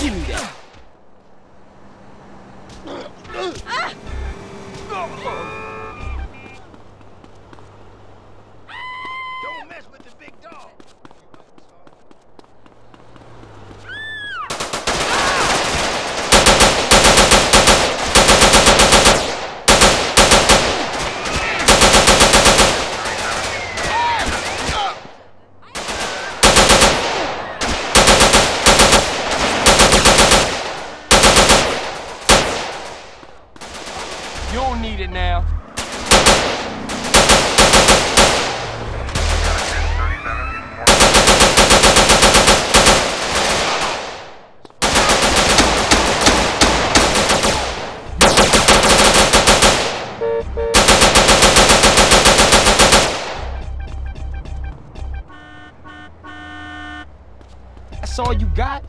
Don't mess with the big dog. You don't need it now. That's all you got?